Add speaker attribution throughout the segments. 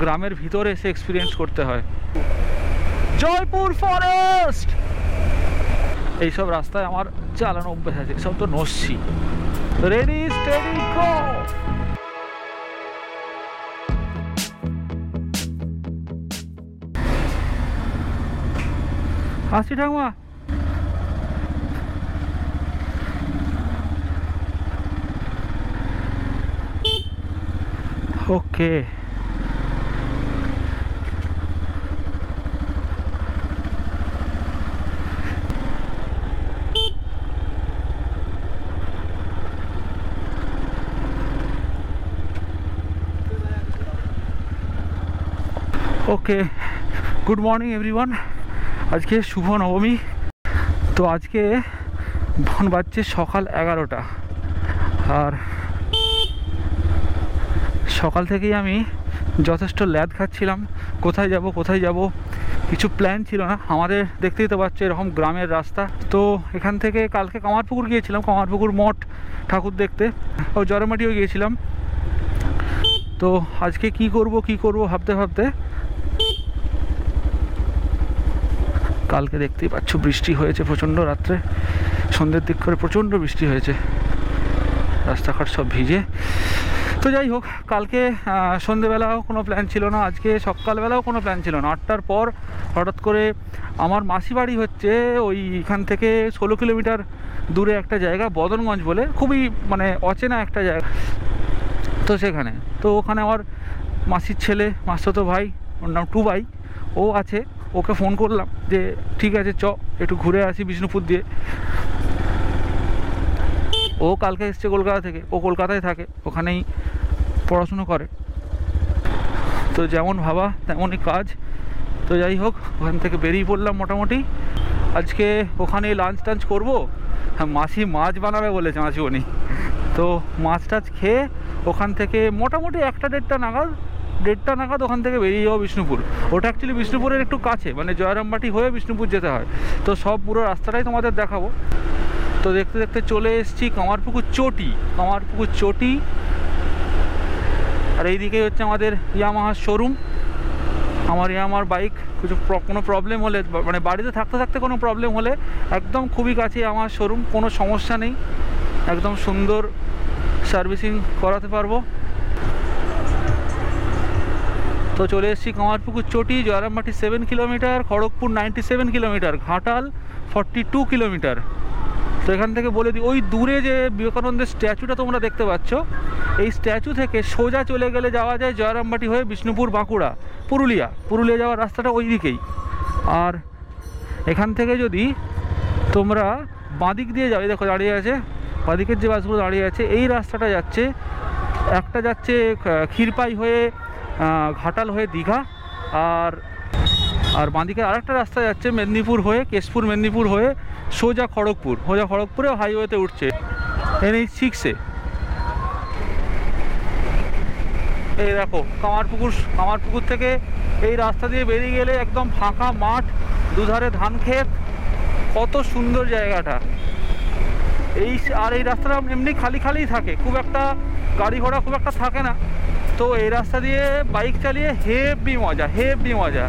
Speaker 1: গ্রামের ভিতরে এসে এক্সপিরিয়েন্স করতে হয়। জয়পুর ফরেস্ট এইসব রাস্তায় আমার চালানো অভ্যাস আছে সব তো নস্যি রেডি স্টেডি গো আসছি ঠাকুমা। Okay okay good morning everyone আজকে শুভ নবমী। তো আজকে ফোন বাজছে সকাল এগারোটা। আর সকাল থেকেই আমি যথেষ্ট ল্যাদ খাচ্ছিলাম। কোথায় যাব কোথায় যাব, কিছু প্ল্যান ছিল না। আমাদের দেখতেই তো পাচ্ছ এরকম গ্রামের রাস্তা। তো এখান থেকে কালকে কামারপুকুর গিয়েছিলাম, কামারপুকুর মঠ ঠাকুর দেখতে। ও জরমাটিও গিয়েছিলাম। তো আজকে কি করব কি করব ভাবতে ভাবতে কালকে দেখতেই পাচ্ছ, বৃষ্টি হয়েছে প্রচণ্ড রাত্রে। সন্ধ্যের দিক করে প্রচণ্ড বৃষ্টি হয়েছে। রাস্তাঘাট সব ভিজে। তো যাই হোক, কালকে সন্ধেবেলাও কোনো প্ল্যান ছিল না, আজকে সকালবেলাও কোনো প্ল্যান ছিল না। আটটার পর হঠাৎ করে আমার মাসি বাড়ি হচ্ছে ওই এখান থেকে ষোলো কিলোমিটার দূরে একটা জায়গা, বদনগঞ্জ বলে, খুবই মানে অচেনা একটা জায়গা। তো সেখানে, তো ওখানে আমার মাসির ছেলে, মাসতো ভাই, ওর নাম টু ভাই ও আছে। ওকে ফোন করলাম যে, ঠিক আছে, চ, একটু ঘুরে আসি বিষ্ণুপুর দিয়ে। ও কালকে এসছে কলকাতা থেকে। ও কলকাতায় থাকে, ওখানেই পড়াশুনো করে। তো যেমন ভাবা, তেমনই কাজ। তো যাই হোক, ওখান থেকে বেরিয়ে পড়লাম মোটামুটি। আজকে ওখানে লাঞ্চ টাঞ্চ করব? হ্যাঁ মাসি মাছ বানাবে বলেছে মাসি উনি তো মাছ টাছ খেয়ে ওখান থেকে মোটামুটি একটা দেড়টা নাগাদ দেড়টা নাগাদ ওখান থেকে বেরিয়ে যাব বিষ্ণুপুর। ওটা অ্যাকচুয়ালি বিষ্ণুপুরের একটু কাছে মানে জয়রামবাটি হয়ে বিষ্ণুপুর যেতে হয়। তো সব পুরো রাস্তাটাই তোমাদের দেখাবো। তো দেখতে দেখতে চলে এসেছি কামারপুকুর চটি কামারপুকুর চটি। আর এইদিকে হচ্ছে আমাদের ইয়ামাহার শোরুম আমার ইয়ামার বাইক কিছু কোনো প্রবলেম হলে মানে বাড়িতে থাকতে থাকতে কোনো প্রবলেম হলে একদম খুবই কাছে আমার শোরুম কোনো সমস্যা নেই। একদম সুন্দর সার্ভিসিং করাতে পারব। তো চলে এসেছি কামারপুকুর চটি, Jayrambati seven kilometre Kharagpur ninety seven kilometre Ghatal forty two kilometre তো এখান থেকে বলে দিই, ওই দূরে যে বিবেকানন্দের স্ট্যাচুটা তোমরা দেখতে পাচ্ছ, এই স্ট্যাচু থেকে সোজা চলে গেলে যাওয়া যায় জয়রামবাটি হয়ে বিষ্ণুপুর বাঁকুড়া, পুরুলিয়া। পুরুলিয়া যাওয়ার রাস্তাটা ওই দিকেই। আর এখান থেকে যদি তোমরা বাঁদিক দিয়ে যাও দেখো দাঁড়িয়ে আছে, বাঁদিকের যে বাসগুলো দাঁড়িয়ে আছে, এই রাস্তাটা যাচ্ছে, একটা যাচ্ছে ক্ষীরপাই হয়ে ঘাটাল হয়ে দীঘা, আর আর বাঁদিকে আরেকটা রাস্তা যাচ্ছে মেদিনীপুর হয়ে, কেশপুর মেদিনীপুর হয়ে সোজা খড়গপুর। সোজা খড়গপুরে হাইওয়েতে উঠছে। এনএইচ সিক্সে এই দেখো, কামারপুকুর কামারপুকুর থেকে এই রাস্তা দিয়ে বেরিয়ে গেলে একদম ফাঁকা মাঠ, দুধারে ধান ক্ষেত। কত সুন্দর জায়গাটা। এই, আর এই রাস্তাটা এমনি খালি খালিই থাকে। খুব একটা গাড়ি ঘোড়া খুব একটা থাকে না। তো এই রাস্তা দিয়ে বাইক চালিয়ে হেভি মজা হেভি মজা।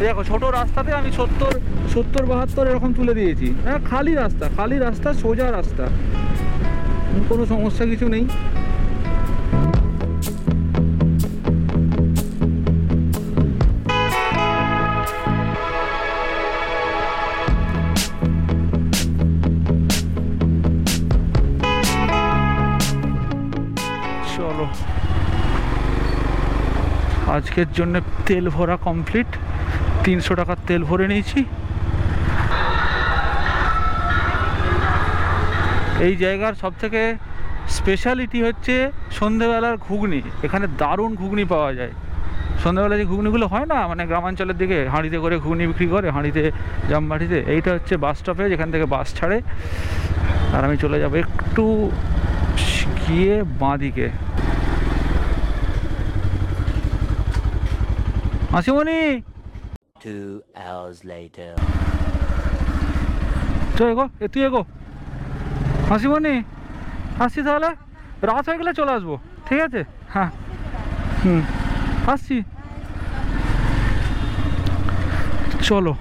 Speaker 1: দেখো, ছোট রাস্তাতে আমি সত্তর সত্তর, বাহাত্তর এরকম তুলে দিয়েছি। হ্যাঁ খালি রাস্তা খালি রাস্তা, সোজা রাস্তা। কোনো সমস্যা কিছু নেই। আজকের জন্য তেল ভরা কমপ্লিট তিনশো টাকার তেল ভরে নিয়েছি। এই জায়গার সবথেকে স্পেশালিটি হচ্ছে সন্ধেবেলার ঘুগনি। এখানে দারুণ ঘুগনি পাওয়া যায়। সন্ধ্যাবেলা যে ঘুগনিগুলো হয় না মানে গ্রামাঞ্চলের দিকে হাঁড়িতে করে ঘুগনি বিক্রি করে, হাঁড়িতে, জামবাটিতে, এইটা হচ্ছে বাস স্টপে যেখান থেকে বাস ছাড়ে। আর আমি চলে যাব একটু গিয়ে বাঁ দিকে মাসিমণি।
Speaker 2: Two hours later.
Speaker 1: চ এগো এ তুই এগো। মাসিমণি আসছি তাহলে? রাত হয়ে গেলে চলে আসব ঠিক আছে? হ্যাঁ। হুম আসছি। চলো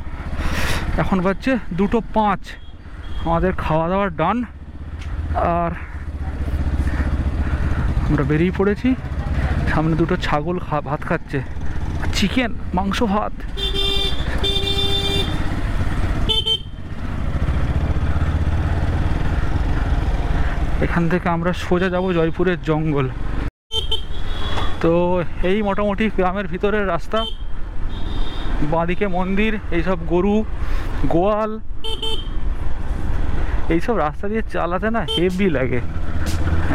Speaker 1: এখন বাজছে দুটো পাঁচ। আমাদের খাওয়া দাওয়ার ডান। আর আমরা বেরিয়ে পড়েছি। সামনে দুটো ছাগল ভাত খাচ্ছে। চিকেন, মাংস, ভাত। এখান থেকে আমরা সোজা যাব জয়পুরের জঙ্গল। তো এই মোটামুটি গ্রামের ভিতরের রাস্তা। বাঁদিকে মন্দির, এইসব গরু, গোয়াল। এইসব রাস্তা দিয়ে চালাতে না হেভি লাগে।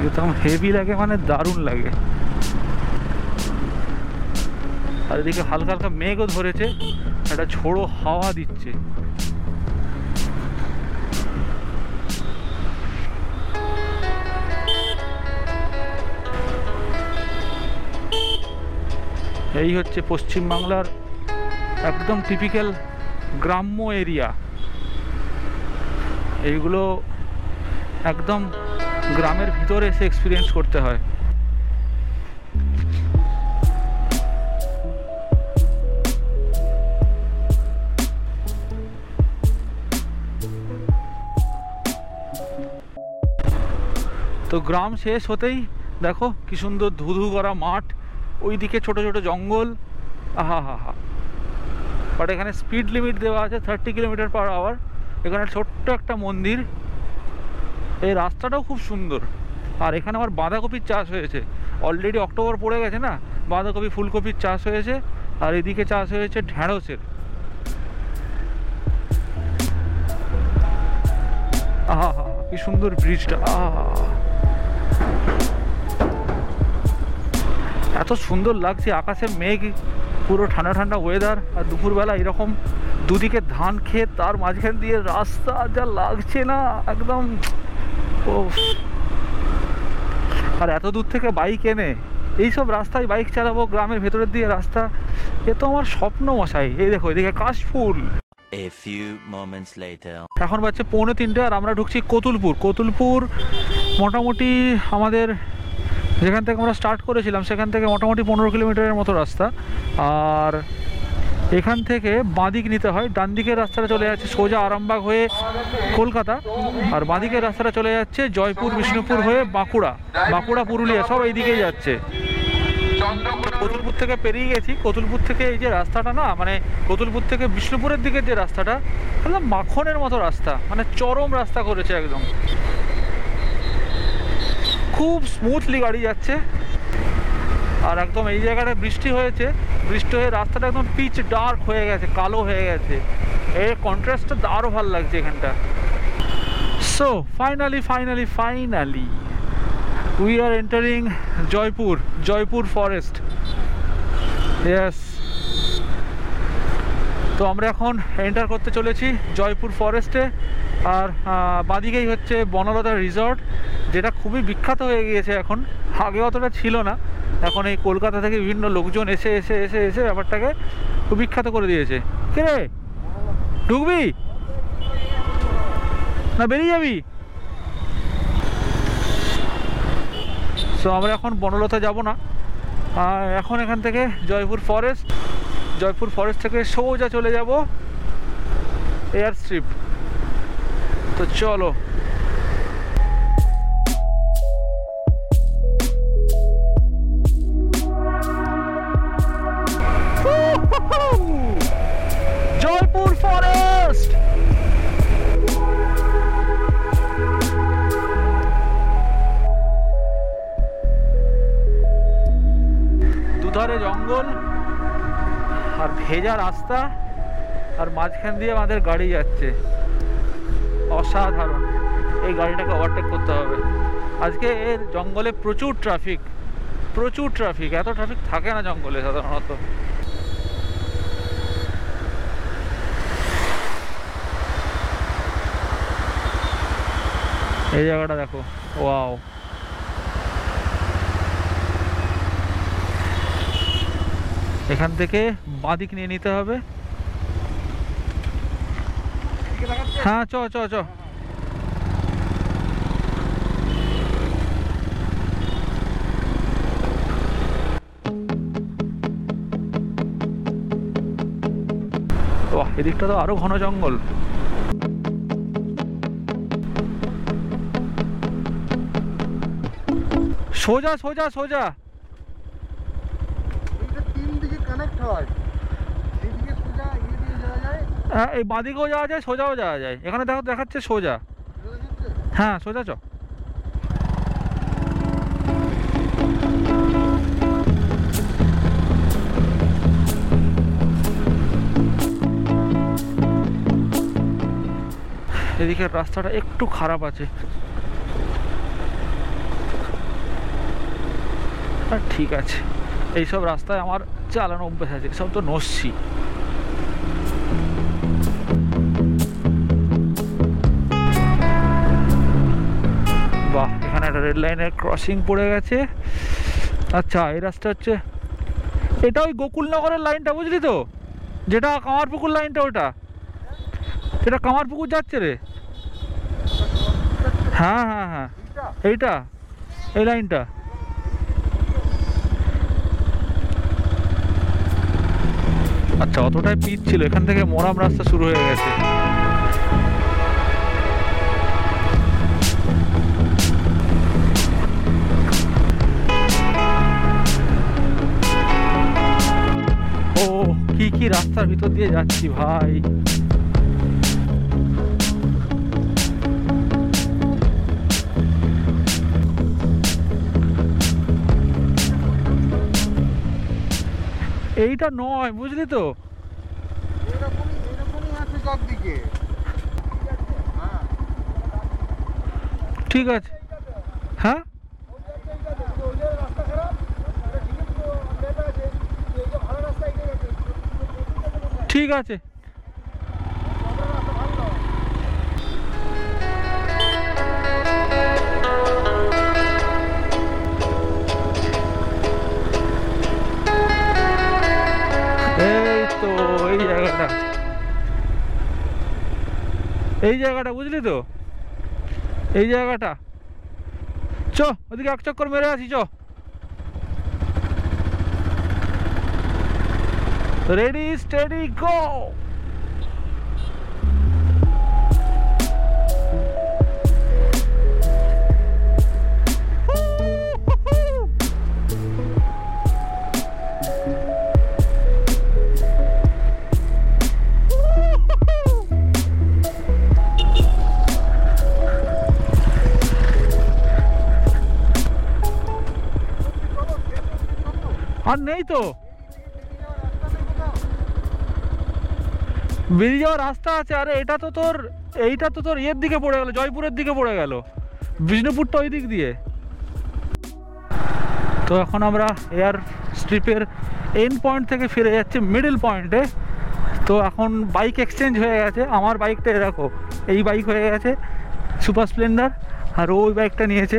Speaker 1: একদম হেভি লাগে মানে দারুণ লাগে। আর এদিকে হালকা হালকা মেঘও ধরেছে, একটা ঝোড়ো হাওয়া দিচ্ছে। এই হচ্ছে পশ্চিমবাংলার একদম টিপিক্যাল গ্রাম্য এরিয়া এইগুলো একদম গ্রামের ভিতরে এসে এক্সপিরিয়েন্স করতে হয়। তো গ্রাম শেষ হতেই দেখো কি সুন্দর ধুধু করা মাঠ, ওইদিকে ছোট ছোট জঙ্গল। আহা, হা হা। বাট এখানে স্পিড লিমিট দেওয়া আছে থার্টি কিলোমিটার পার আওয়ার এখানে ছোট্ট একটা মন্দির। এই রাস্তাটাও খুব সুন্দর। আর এখানে আমার বাঁধাকপির চাষ হয়েছে। অলরেডি অক্টোবর পড়ে গেছে না? বাঁধাকপি, ফুলকপির চাষ হয়েছে। আর এদিকে চাষ হয়েছে ঢ্যাঁড়সের। আহা কি সুন্দর ব্রিজটা আহা এত সুন্দর লাগছে আকাশে মেঘ পুরো ঠান্ডা ঠান্ডা ওয়েদার আর দুপুরবেলা এরকম দুদিকে ধান ক্ষেত তার মাঝখান দিয়ে রাস্তা যা লাগছে না একদম ও আর এত দূর থেকে বাইক এনে এইসব রাস্তায় বাইক চালাবো গ্রামের ভেতরের দিয়ে রাস্তা এ তো আমার স্বপ্ন মশাই। এই দেখো এদিকে কাশফুল।
Speaker 2: A few moments later.
Speaker 1: এখন বাজছে পৌনে তিনটে আর আমরা ঢুকছি কতুলপুর। কতুলপুর মোটামুটি আমাদের যেখান থেকে আমরা স্টার্ট করেছিলাম, সেখান থেকে মোটামুটি পনেরো কিলোমিটারের মতো রাস্তা। আর এখান থেকে বাঁদিক নিতে হয়। ডান দিকের রাস্তাটা চলে যাচ্ছে সোজা আরামবাগ হয়ে কলকাতা। আর বাঁদিকের রাস্তাটা চলে যাচ্ছে জয়পুর, বিষ্ণুপুর হয়ে বাঁকুড়া। বাঁকুড়া, পুরুলিয়া সব এই দিকেই যাচ্ছে। কতুলপুর থেকে পেরিয়ে গেছি। কতুলপুর থেকে এই যে রাস্তাটা না মানে কতুলপুর থেকে বিষ্ণুপুরের দিকের যে রাস্তাটা মাখনের মতো রাস্তা। মানে চরম রাস্তা করেছে একদম। খুব স্মুথলি গাড়ি যাচ্ছে। আর একদম এই জায়গাটা বৃষ্টি হয়েছে। বৃষ্টি হয়ে রাস্তাটা একদম পিচ ডার্ক হয়ে গেছে, কালো হয়ে গেছে। এর কন্ট্রাস্টটা আরও ভালো লাগছে এখানটা। So finally finally finally we are entering Joypur Joypur forest yes তো আমরা এখন এন্টার করতে চলেছি জয়পুর ফরেস্টে আর বাঁদিকেই হচ্ছে বনলতা রিসর্ট যেটা খুবই বিখ্যাত হয়ে গিয়েছে এখন। আগে অতটা ছিল না। এখন এই কলকাতা থেকে বিভিন্ন লোকজন এসে এসে এসে এসে ব্যাপারটাকে খুব বিখ্যাত করে দিয়েছে। কে রে? ঢুকবি? না, বেরিয়ে যাবি? সো আমরা এখন বনলতা যাব না। এখন এখান থেকে জয়পুর ফরেস্ট জয়পুর ফরেস্ট থেকে সোজা চলে যাব এয়ার স্ট্রিপ তো চলো। ভেজা রাস্তা আর মাঝখান দিয়ে আমাদের গাড়ি যাচ্ছে। অসাধারণ। এই গাড়িটাকে ওভারটেক করতে হবে। আজকে এর জঙ্গলে প্রচুর ট্রাফিক প্রচুর ট্রাফিক এত ট্রাফিক থাকে না জঙ্গলে সাধারণত। এই জায়গাটা দেখো। ওয়াও এখান থেকে বাঁদিক নিয়ে নিতে হবে। হ্যাঁ চ চ চ। এদিকটা তো আরও ঘন জঙ্গল। সোজা সোজা সোজা
Speaker 3: এইটা তিন দিকে কানেক্ট হয় যায়?
Speaker 1: হ্যাঁ এই বাঁদিকেও যাওয়া যায় সোজাও যাওয়া যায়। এখানে দেখো দেখাচ্ছে সোজা। হ্যাঁ সোজা চ এদিকের রাস্তাটা একটু খারাপ আছে। ঠিক আছে। এইসব রাস্তায় আমার চালানো অভ্যেস আছে সব তো নস্যি বাহ, এখানে একটা রেড লাইনের ক্রসিং পড়ে গেছে। আচ্ছা এই রাস্তা হচ্ছে, এটা ওই গোকুলনগরের লাইনটা বুঝলি তো? যেটা কামারপুকুর লাইনটা ওটা। সেটা কামারপুকুর যাচ্ছে রে। হ্যাঁ হ্যাঁ হ্যাঁ।
Speaker 3: এইটা,
Speaker 1: এই লাইনটা আচ্ছা অতটাই পিচ ছিল। এখান থেকে মোরাম রাস্তা শুরু হয়ে গেছে। ও, কি কি রাস্তার ভিতর দিয়ে যাচ্ছি ভাই? এইটা নয় বুঝলি তো?
Speaker 3: এরকমই আছে হ্যাঁ
Speaker 1: ঠিক আছে। হ্যাঁ?
Speaker 3: এই
Speaker 1: জায়গাটা, বুঝলি তো? এই জায়গাটা। চ, ওদিকে এক চক্কর মেরে আছি, চ। রেডি স্টেডি গো আর নেই তো। বেরিয়ে যাওয়ার রাস্তা আছে, আরে এটা তো তোর, এইটা তো তোর ইয়ের দিকে পড়ে গেল, জয়পুরের দিকে পড়ে গেল। বিষ্ণুপুরটা ওই দিক দিয়ে। তো এখন আমরা এয়ার স্ট্রিপের এন্ড পয়েন্ট থেকে ফিরে যাচ্ছি মিডল পয়েন্টে তো এখন বাইক এক্সচেঞ্জ হয়ে গেছে। আমার বাইকটা এরকম এই বাইক হয়ে গেছে সুপার স্প্লেন্ডার আর ওই বাইকটা নিয়েছে।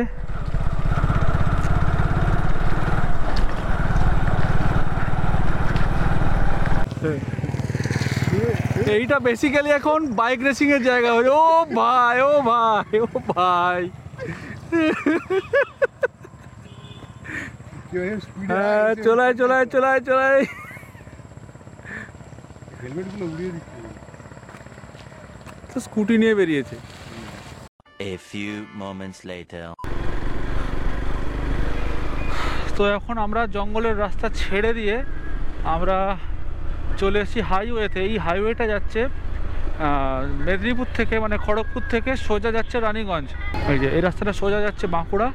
Speaker 1: এইটা বেসিক্যালি এখন বাইক রেসিং এর জায়গা হয়ে ও ভাই ও ভাই ও ভাই। হ্যাঁ চলায় চলায় চলায় চলায়
Speaker 3: হেলমেটগুলো উড়িয়ে দিচ্ছে।
Speaker 1: তো স্কুটি নিয়ে বেরিয়েছে।
Speaker 2: A few moments later.
Speaker 1: তো এখন আমরা জঙ্গলের রাস্তা ছেড়ে দিয়ে আমরা চলে এসেছি হাইওয়েতে এই হাইওয়েটা যাচ্ছে মেদিনীপুর থেকে মানে খড়গপুর থেকে সোজা যাচ্ছে রানীগঞ্জ। এই যে, এই রাস্তাটা সোজা যাচ্ছে বাঁকুড়া।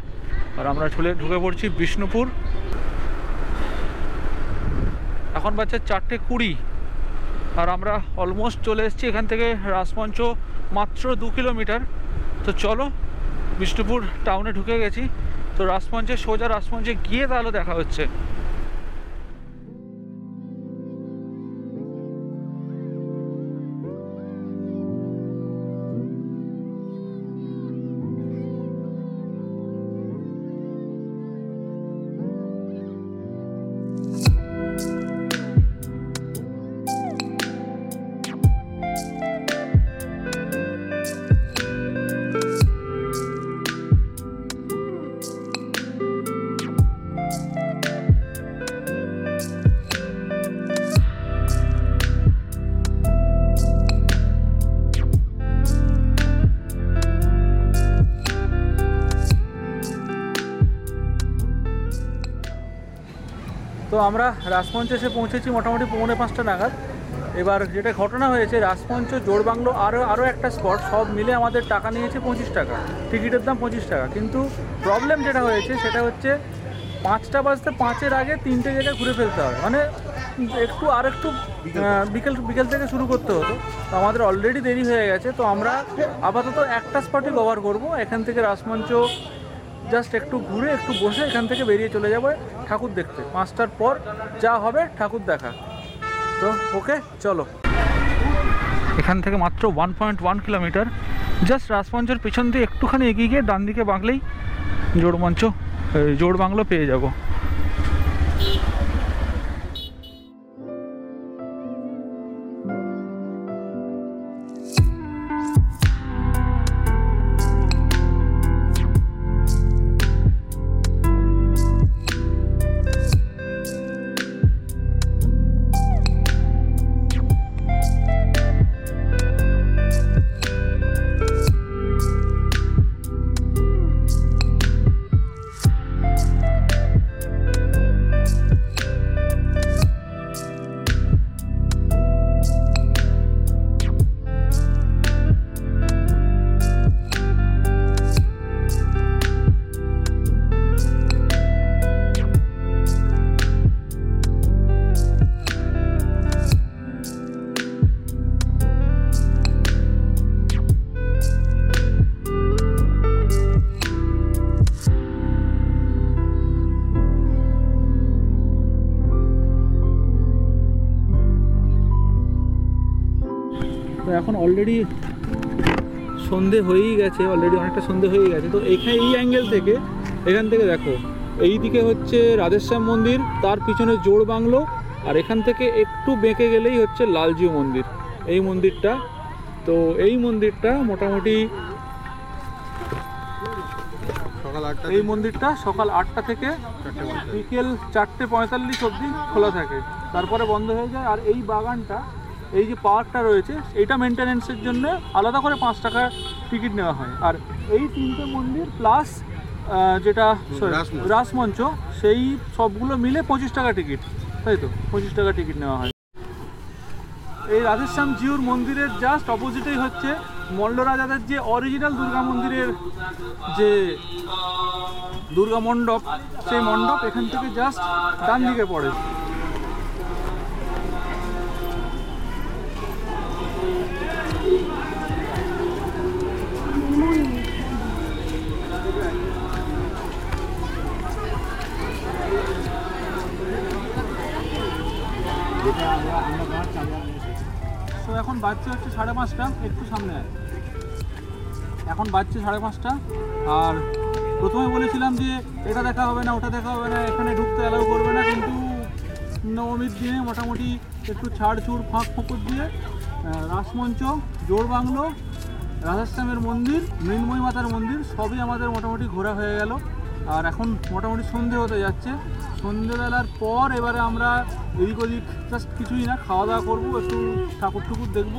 Speaker 1: আর আমরা চলে ঢুকে পড়ছি বিষ্ণুপুর। এখন বাচ্চা চারটে কুড়ি। আর আমরা অলমোস্ট চলে এসেছি এখান থেকে রাসমঞ্চ মাত্র দু কিলোমিটার। তো চলো, বিষ্ণুপুর টাউনে ঢুকে গেছি। তো রাসমঞ্চে সোজা রাসমঞ্চে গিয়ে তাহলে দেখা হচ্ছে। তো আমরা রাসমঞ্চে এসে পৌঁছেছি মোটামুটি পৌনে পাঁচটা নাগাদ। এবার যেটা ঘটনা হয়েছে রাসমঞ্চ জোড়বাংলো আরও আরও একটা স্পট সব মিলে আমাদের টাকা নিয়েছে পঁচিশ টাকা। টিকিটের দাম পঁচিশ টাকা। কিন্তু প্রবলেম যেটা হয়েছে সেটা হচ্ছে পাঁচটা বাজতে পাঁচের আগে তিনটে জায়গায় ঘুরে ফেলতে হবে মানে একটু আর একটু বিকেল বিকেল থেকে শুরু করতে হতো। তো আমাদের অলরেডি দেরি হয়ে গেছে। তো আমরা আপাতত একটা স্পটই কভার করব। এখান থেকে রাসমঞ্চ জাস্ট একটু ঘুরে, একটু বসে এখান থেকে বেরিয়ে চলে যাব ঠাকুর দেখতে। পাঁচটার পর যা হবে ঠাকুর দেখা। তো ওকে চলো। এখান থেকে মাত্র one point one kilometre just রাজমঞ্চের পেছন দিয়ে একটুখানি এগিয়ে গিয়ে ডান দিকে বাঁকলেই জোড় মঞ্চ জোড় বাংলো পেয়ে যাব। তো এখন অলরেডি সন্ধে হয়েই গেছে অলরেডি অনেকটা সন্ধে হয়ে গেছে। তো এখানে এই অ্যাঙ্গেল থেকে এখান থেকে দেখো এই দিকে হচ্ছে রাধেশ্যাম মন্দির তার পিছনে জোর বাংলো আর এখান থেকে একটু বেঁকে গেলেই হচ্ছে লালজিউ মন্দির। এই মন্দিরটা তো এই মন্দিরটা মোটামুটি এই মন্দিরটা সকাল আটটা থেকে বিকেল চারটে পঁয়তাল্লিশ অবধি খোলা থাকে। তারপরে বন্ধ হয়ে যায় আর এই বাগানটা এই যে পার্কটা রয়েছে এইটা মেনটেনেন্সের জন্য আলাদা করে পাঁচ টাকা টিকিট নেওয়া হয়। আর এই তিনটে মন্দির প্লাস যেটা।
Speaker 3: রাসমঞ্চ
Speaker 1: সেই সবগুলো মিলে পঁচিশ টাকা টিকিট তাই তো? পঁচিশ টাকা টিকিট নেওয়া হয়। এই রাধেশ্যাম জিউর মন্দিরের জাস্ট অপোজিটেই হচ্ছে মল্ল রাজাদের যে অরিজিনাল দুর্গা মন্দিরের যে দুর্গা মণ্ডপ সেই মণ্ডপ এখান থেকে জাস্ট ডান দিকে পড়ে। তো এখন বাজছে হচ্ছে সাড়ে পাঁচটা, একটু সামনে আয়। এখন বাজছে সাড়ে পাঁচটা, আর প্রথমে বলেছিলাম যে এটা দেখা হবে না, ওটা দেখা হবে না, এখানে ঢুকতে অ্যালাউ করবে না, কিন্তু নবমীর দিনে মোটামুটি একটু ছাড় ছুড় ফাঁক ফোকর দিয়ে রাসমঞ্চ জোর বাংলো রাধাশ্যামের মন্দির, মৃন্ময়ী মাতার মন্দির, সবই আমাদের মোটামুটি ঘোরা হয়ে গেল। আর এখন মোটামুটি সন্ধে হতে যাচ্ছে। সন্ধেবেলার পর এবারে আমরা এদিক ওদিক জাস্ট কিছুই না খাওয়া দাওয়া করব, একটু ঠাকুর ঠুকুর দেখব।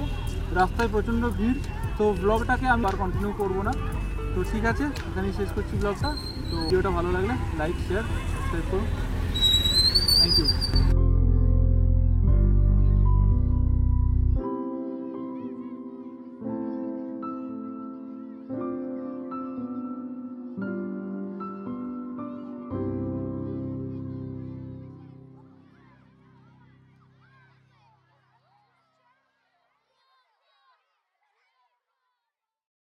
Speaker 1: রাস্তায় প্রচণ্ড ভিড়, তো ব্লগটাকে আমি আর কন্টিনিউ করব না। তো ঠিক আছে, এখানেই শেষ করছি ব্লগটা তো ভিডিওটা ভালো লাগলে লাইক শেয়ার সাবস্ক্রাইব করুন। Thank you